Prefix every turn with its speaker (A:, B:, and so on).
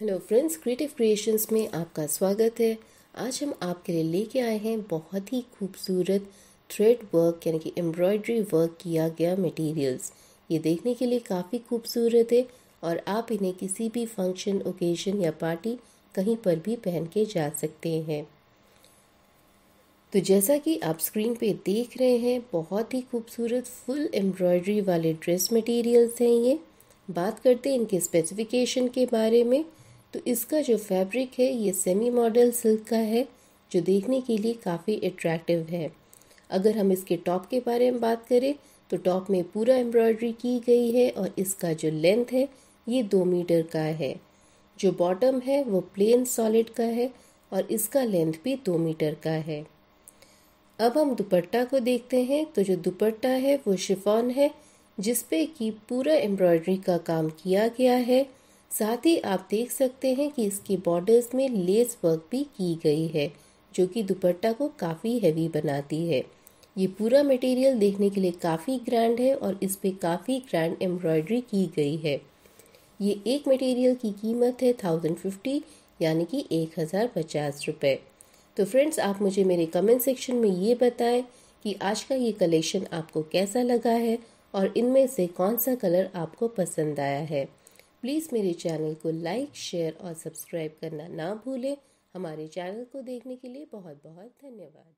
A: Hello friends creative creations में आपका स्वागत है। आज हम आपके लिए लेके आए हैं बहुत ही खूबसूरत थ्रेड वर्क यानी कि एम्ब्रॉयडरी वर्क किया गया मटेरियल्स ये देखने के लिए काफ़ी खूबसूरत है और आप इन्हें किसी भी फ़ंक्शन ओकेजन या पार्टी कहीं पर भी पहन के जा सकते हैं। तो जैसा कि आप स्क्रीन पे देख रहे हैं, बहुत ही खूबसूरत फुल एम्ब्रॉयडरी वाले ड्रेस मटेरियल्स हैं ये। बात करते हैं इनके स्पेसिफिकेशन के बारे में। तो इसका जो फैब्रिक है, ये सेमी मॉडल सिल्क का है, जो देखने के लिए काफ़ी अट्रैक्टिव है। अगर हम इसके टॉप के बारे में बात करें तो टॉप में पूरा एम्ब्रॉयडरी की गई है और इसका जो लेंथ है, ये दो मीटर का है। जो बॉटम है, वो प्लेन सॉलिड का है और इसका लेंथ भी दो मीटर का है। अब हम दुपट्टा को देखते हैं। तो जो दुपट्टा है, वो शिफॉन है, जिस पे कि पूरा एम्ब्रॉयडरी का काम किया गया है। साथ ही आप देख सकते हैं कि इसके बॉर्डर्स में लेस वर्क भी की गई है, जो कि दुपट्टा को काफ़ी हैवी बनाती है। ये पूरा मटेरियल देखने के लिए काफ़ी ग्रैंड है और इस पर काफ़ी ग्रैंड एम्ब्रॉयडरी की गई है। ये एक मटेरियल की कीमत है थाउज़ेंड फिफ्टी यानी कि एक हज़ार पचास रुपये तो फ्रेंड्स आप मुझे मेरे कमेंट सेक्शन में ये बताएँ कि आज का ये कलेक्शन आपको कैसा लगा है और इनमें से कौन सा कलर आपको पसंद आया है। प्लीज़ मेरे चैनल को लाइक, शेयर और सब्सक्राइब करना ना भूलें। हमारे चैनल को देखने के लिए बहुत बहुत धन्यवाद।